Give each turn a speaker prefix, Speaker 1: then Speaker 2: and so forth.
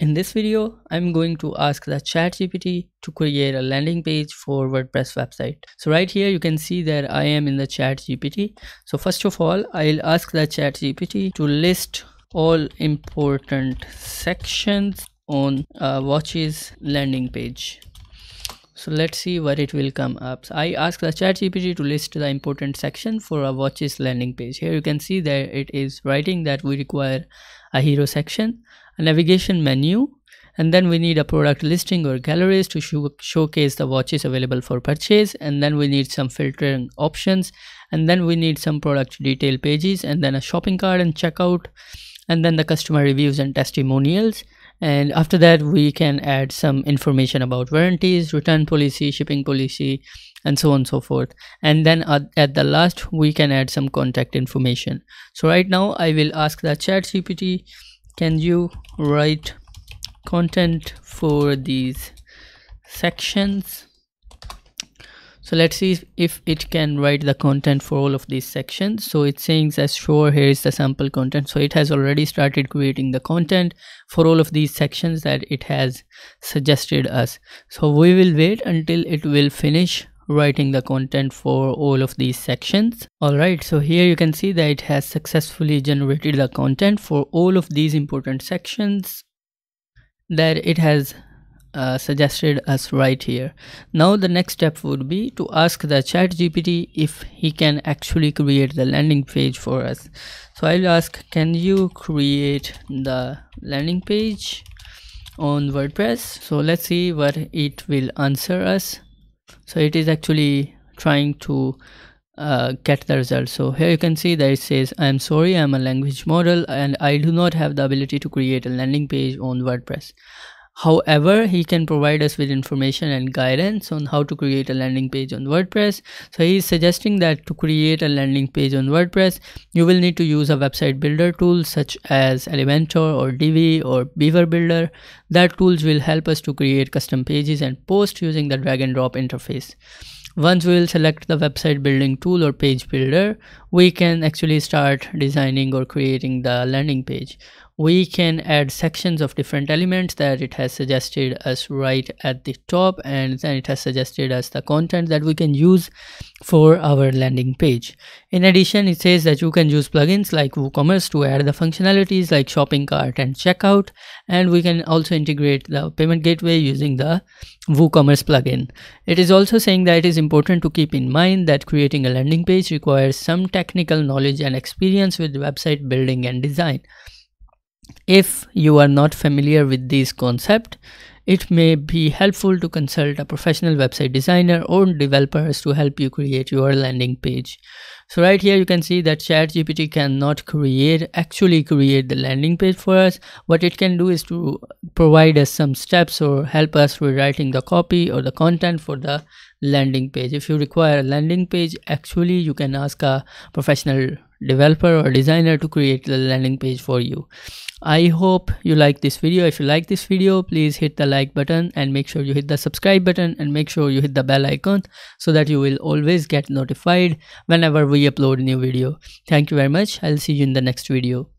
Speaker 1: In this video, I'm going to ask the ChatGPT to create a landing page for WordPress website. So right here, you can see that I am in the ChatGPT. So first of all, I'll ask the ChatGPT to list all important sections on uh, watches landing page so let's see what it will come up so i asked the chat gpt to list the important section for a watches landing page here you can see that it is writing that we require a hero section a navigation menu and then we need a product listing or galleries to show showcase the watches available for purchase and then we need some filtering options and then we need some product detail pages and then a shopping cart and checkout and then the customer reviews and testimonials. And after that we can add some information about warranties return policy shipping policy and so on and so forth. And then at, at the last we can add some contact information. So right now i will ask the chat gpt can you write content for these sections? So let's see if it can write the content for all of these sections. So it's saying as sure here is the sample content. So it has already started creating the content for all of these sections that it has suggested us. So we will wait until it will finish writing the content for all of these sections. Alright so here you can see that it has successfully generated the content for all of these important sections that it has uh, suggested us right here. Now the next step would be to ask the chat gpt if he can actually create the landing page for us. So i'll ask can you create the landing page on wordpress? So let's see what it will answer us so it is actually trying to uh, get the result. So here you can see that it says i'm sorry i'm a language model and i do not have the ability to create a landing page on wordpress However, he can provide us with information and guidance on how to create a landing page on WordPress. So he is suggesting that to create a landing page on WordPress, you will need to use a website builder tool such as Elementor or Divi or Beaver Builder. That tools will help us to create custom pages and post using the drag and drop interface. Once we will select the website building tool or page builder, we can actually start designing or creating the landing page. We can add sections of different elements that it has suggested us right at the top and then it has suggested us the content that we can use for our landing page. In addition it says that you can use plugins like woocommerce to add the functionalities like shopping cart and checkout and we can also integrate the payment gateway using the woocommerce plugin. It is also saying that it is important to keep in mind that creating a landing page requires some technical knowledge and experience with website building and design. If you are not familiar with this concept, it may be helpful to consult a professional website designer or developers to help you create your landing page. So right here you can see that ChatGPT cannot create actually create the landing page for us. What it can do is to provide us some steps or help us with writing the copy or the content for the landing page. If you require a landing page, actually you can ask a professional developer or designer to create the landing page for you. I hope you like this video. If you like this video please hit the like button and make sure you hit the subscribe button and make sure you hit the bell icon so that you will always get notified whenever we upload a new video. Thank you very much. I'll see you in the next video